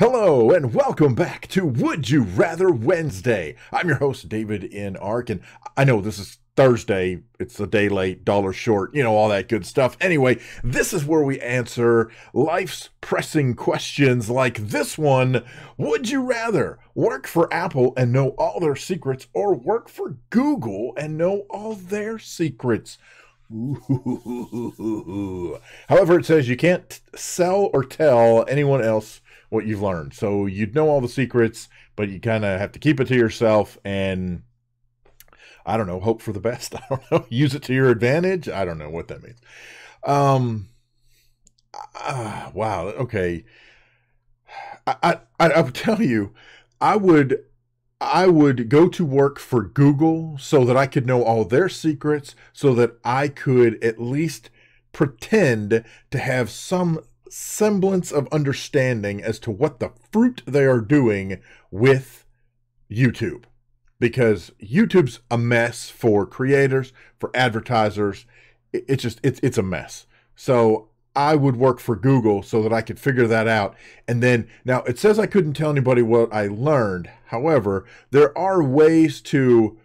Hello and welcome back to Would You Rather Wednesday. I'm your host, David N. Ark, and I know this is Thursday. It's a day late, dollar short, you know, all that good stuff. Anyway, this is where we answer life's pressing questions like this one Would you rather work for Apple and know all their secrets or work for Google and know all their secrets? However, it says you can't sell or tell anyone else what you've learned. So you'd know all the secrets, but you kind of have to keep it to yourself and I don't know, hope for the best. I don't know, use it to your advantage. I don't know what that means. Um, uh, wow. Okay. I, I, I will tell you, I would, I would go to work for Google so that I could know all their secrets, so that I could at least pretend to have some semblance of understanding as to what the fruit they are doing with YouTube. Because YouTube's a mess for creators, for advertisers. It's just it's it's a mess. So I would work for Google so that I could figure that out. And then now it says I couldn't tell anybody what I learned. However, there are ways to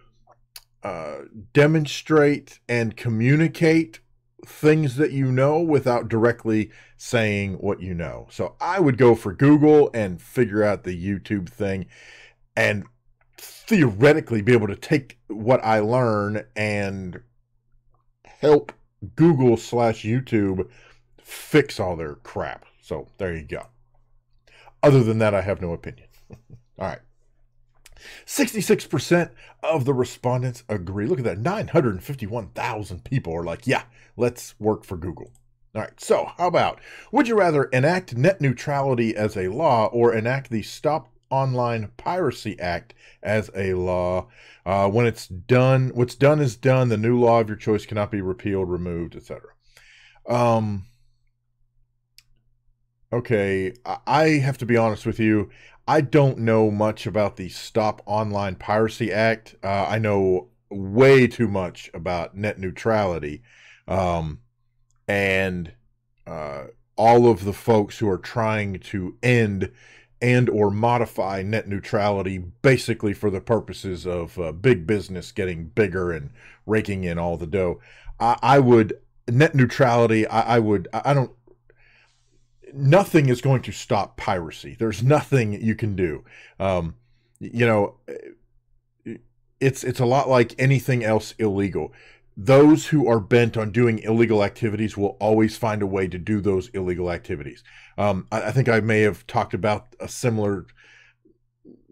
uh, demonstrate and communicate things that you know without directly saying what you know. So I would go for Google and figure out the YouTube thing and theoretically be able to take what I learn and help Google slash YouTube fix all their crap. So there you go. Other than that, I have no opinion. all right. 66% of the respondents agree. Look at that. 951,000 people are like, yeah, let's work for Google. All right, so how about would you rather enact net neutrality as a law or enact the Stop Online Piracy Act as a law? Uh, when it's done, what's done is done. The new law of your choice cannot be repealed, removed, etc. Um, okay, I have to be honest with you. I don't know much about the Stop Online Piracy Act. Uh, I know way too much about net neutrality. Um, and uh, all of the folks who are trying to end and or modify net neutrality basically for the purposes of uh, big business getting bigger and raking in all the dough i, I would net neutrality I, I would I don't nothing is going to stop piracy. There's nothing you can do. Um, you know, it's it's a lot like anything else illegal. Those who are bent on doing illegal activities will always find a way to do those illegal activities. Um, I, I, think I may have talked about a similar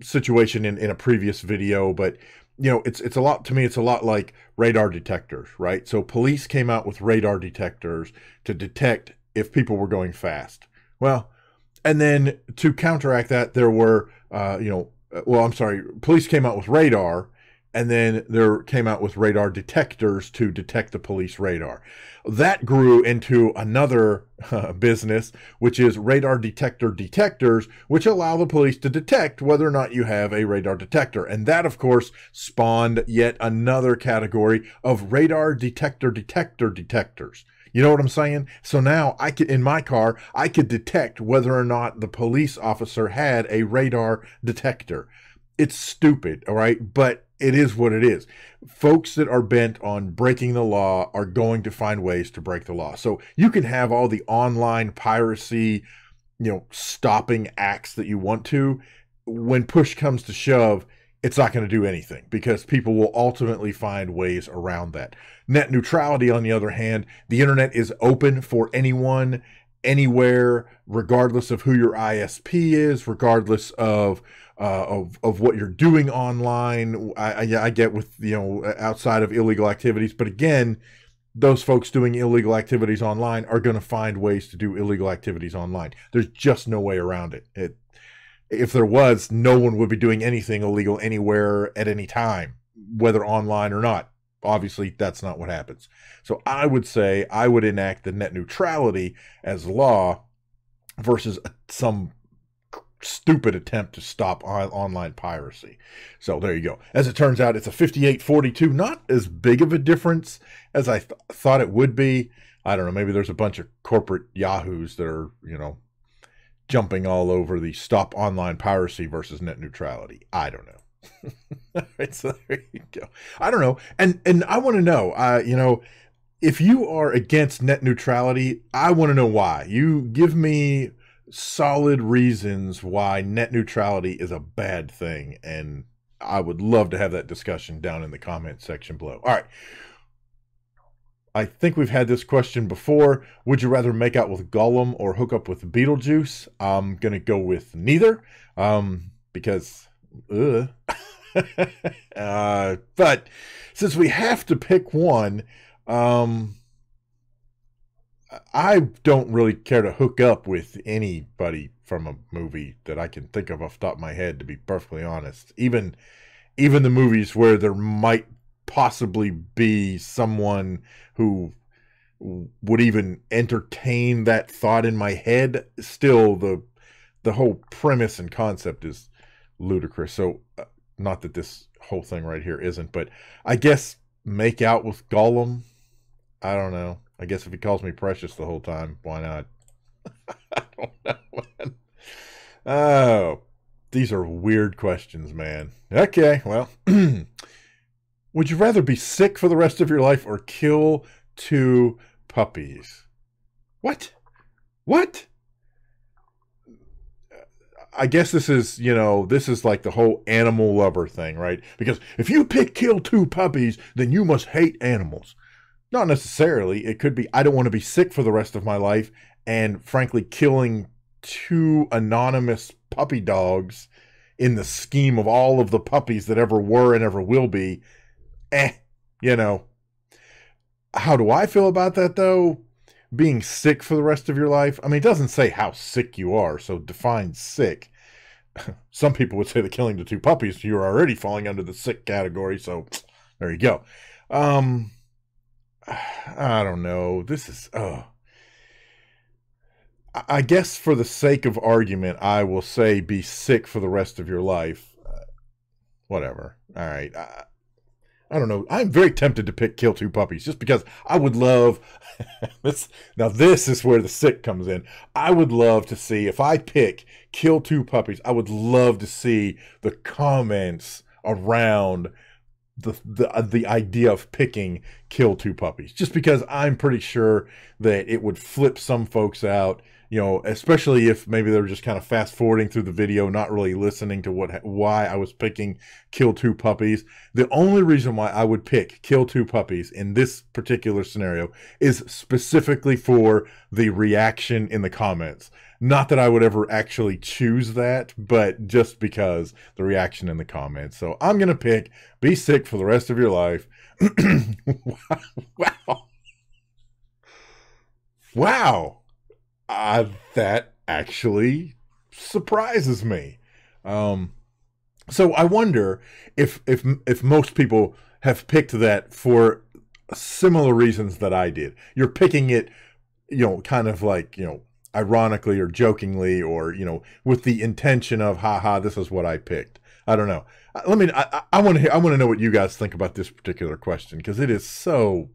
situation in, in a previous video, but you know, it's it's a lot to me. It's a lot like radar detectors, right? So police came out with radar detectors to detect if people were going fast. Well, and then to counteract that, there were, uh, you know, well, I'm sorry, police came out with radar, and then there came out with radar detectors to detect the police radar. That grew into another uh, business, which is radar detector detectors, which allow the police to detect whether or not you have a radar detector. And that, of course, spawned yet another category of radar detector detector detectors. You know what I'm saying? So now I could, in my car, I could detect whether or not the police officer had a radar detector. It's stupid, all right? But it is what it is. Folks that are bent on breaking the law are going to find ways to break the law. So you can have all the online piracy, you know, stopping acts that you want to. When push comes to shove, it's not going to do anything because people will ultimately find ways around that. Net neutrality, on the other hand, the internet is open for anyone, anywhere, regardless of who your ISP is, regardless of uh, of of what you're doing online. I, I, I get with you know outside of illegal activities, but again, those folks doing illegal activities online are going to find ways to do illegal activities online. There's just no way around it. It if there was, no one would be doing anything illegal anywhere at any time, whether online or not. Obviously, that's not what happens. So I would say I would enact the net neutrality as law versus some stupid attempt to stop online piracy. So there you go. As it turns out, it's a 58-42, not as big of a difference as I th- thought it would be. I don't know, maybe there's a bunch of corporate yahoos that are, you know, jumping all over the stop online piracy versus net neutrality. I don't know. right, so there you go. I don't know, and and I want to know. Uh, you know, if you are against net neutrality, I want to know why. You give me solid reasons why net neutrality is a bad thing, and I would love to have that discussion down in the comment section below. All right. I think we've had this question before. Would you rather make out with Gollum or hook up with Beetlejuice? I'm going to go with neither um, because, uh, but since we have to pick one, um, I don't really care to hook up with anybody from a movie that I can think of off top of my head, to be perfectly honest. Even even the movies where there might possibly be someone who would even entertain that thought in my head, still the the whole premise and concept is ludicrous. So, uh, not that this whole thing right here isn't, but I guess make out with Gollum. I don't know. I guess if he calls me precious the whole time, why not? I don't know. Man. Oh, these are weird questions, man. Okay, well, would you rather be sick for the rest of your life or kill two puppies? What? What? I guess this is, you know, this is like the whole animal lover thing, right? Because if you pick kill two puppies, then you must hate animals. Not necessarily. It could be I don't want to be sick for the rest of my life, and frankly, killing two anonymous puppy dogs in the scheme of all of the puppies that ever were and ever will be, eh, you know. How do I feel about that though? Being sick for the rest of your life? I mean, it doesn't say how sick you are, so define sick. Some people would say that killing the two puppies, you're already falling under the sick category, so there you go. Um, I don't know. This is oh. I guess for the sake of argument, I will say be sick for the rest of your life. Uh, whatever. All right. I, I don't know. I'm very tempted to pick kill two puppies just because I would love this. Now this is where the sick comes in. I would love to see if I pick kill two puppies. I would love to see the comments around the the uh, the idea of picking kill two puppies just because I'm pretty sure that it would flip some folks out you know especially if maybe they're just kind of fast forwarding through the video not really listening to what why I was picking kill two puppies the only reason why I would pick kill two puppies in this particular scenario is specifically for the reaction in the comments not that I would ever actually choose that, but just because the reaction in the comments. So I'm going to pick be sick for the rest of your life. wow. Wow. Uh, that actually surprises me. Um, so I wonder if if if most people have picked that for similar reasons that I did. You're picking it, you know, kind of like, you know, ironically or jokingly or you know with the intention of haha this is what i picked i don't know uh, let me i, I want to hear i want to know what you guys think about this particular question because it is so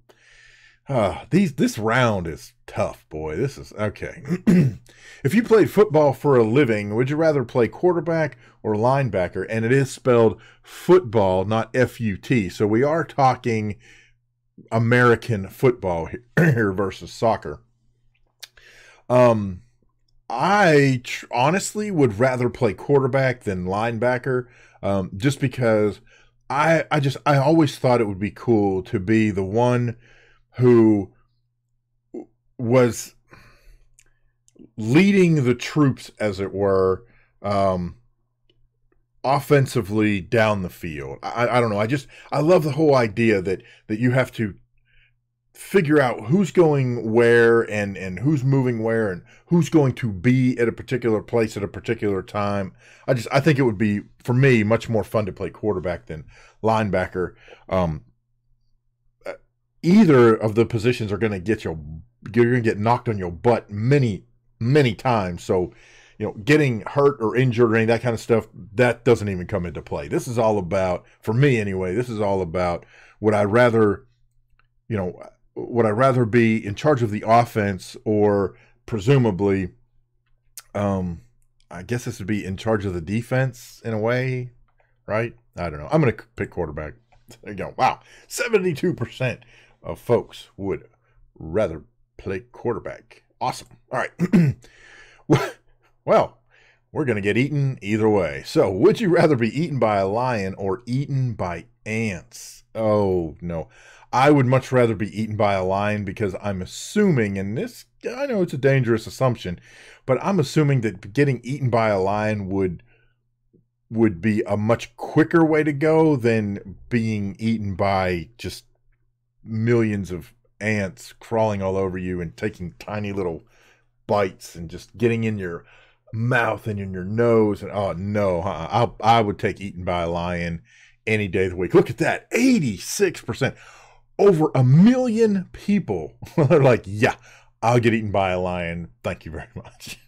uh these this round is tough boy. This is okay. If you played football for a living would you rather play quarterback or linebacker? And it is spelled football not f-u-t so we are talking american football here versus soccer. Um, I honestly would rather play quarterback than linebacker, um, just because I I just I always thought it would be cool to be the one who was leading the troops, as it were, um, offensively down the field. I, I don't know. I just I love the whole idea that that you have to figure out who's going where and and who's moving where and who's going to be at a particular place at a particular time. I just I think it would be for me much more fun to play quarterback than linebacker. Um, either of the positions are going to get you you're going to get knocked on your butt many many times. So, you know, getting hurt or injured or any that kind of stuff that doesn't even come into play. This is all about for me anyway. This is all about would I rather you know would I rather be in charge of the offense or presumably, um, I guess this would be in charge of the defense in a way, right? I don't know. I'm going to pick quarterback. There you go. Wow. 72% of folks would rather play quarterback. Awesome. All right. well, we're going to get eaten either way. So, would you rather be eaten by a lion or eaten by ants? Oh, no. I would much rather be eaten by a lion because I'm assuming, and this, I know it's a dangerous assumption, but I'm assuming that getting eaten by a lion would would be a much quicker way to go than being eaten by just millions of ants crawling all over you and taking tiny little bites and just getting in your mouth and in your nose and oh no uh-uh. I, I would take eaten by a lion any day of the week. Look at that 86% over a million people are like yeah I'll get eaten by a lion. Thank you very much.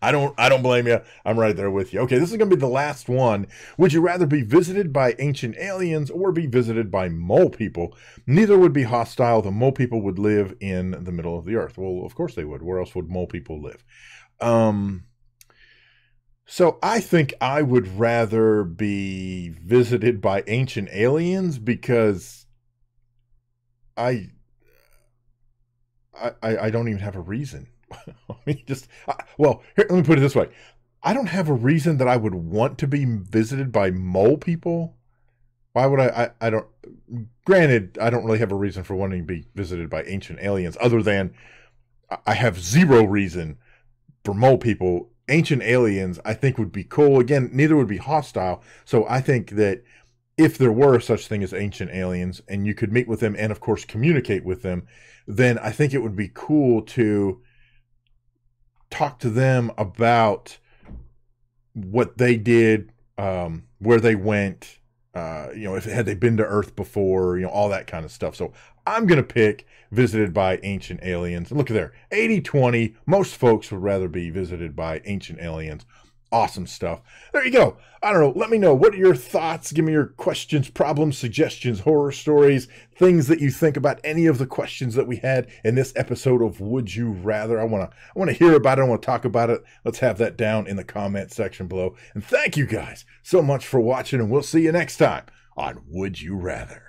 I don't I don't blame you. I'm right there with you. Okay, this is going to be the last one. Would you rather be visited by ancient aliens or be visited by mole people? Neither would be hostile. The mole people would live in the middle of the earth. Well, of course they would. Where else would mole people live? Um so I think I would rather be visited by ancient aliens because I I, I don't even have a reason. I mean, just well, here, let me put it this way: I don't have a reason that I would want to be visited by mole people. Why would I, I? I don't. Granted, I don't really have a reason for wanting to be visited by ancient aliens, other than I have zero reason for mole people. Ancient aliens, I think, would be cool. Again, neither would be hostile. So I think that if there were such thing as ancient aliens, and you could meet with them and, of course, communicate with them, then I think it would be cool to talk to them about what they did, um, where they went, uh, you know, if had they been to Earth before, you know, all that kind of stuff. So I'm gonna pick visited by ancient aliens. Look there, 80-20. Most folks would rather be visited by ancient aliens awesome stuff. There you go. I don't know. Let me know. What are your thoughts? Give me your questions, problems, suggestions, horror stories, things that you think about any of the questions that we had in this episode of Would You Rather. I want to I want to hear about it. I want to talk about it. Let's have that down in the comment section below. And thank you guys so much for watching and we'll see you next time on Would You Rather.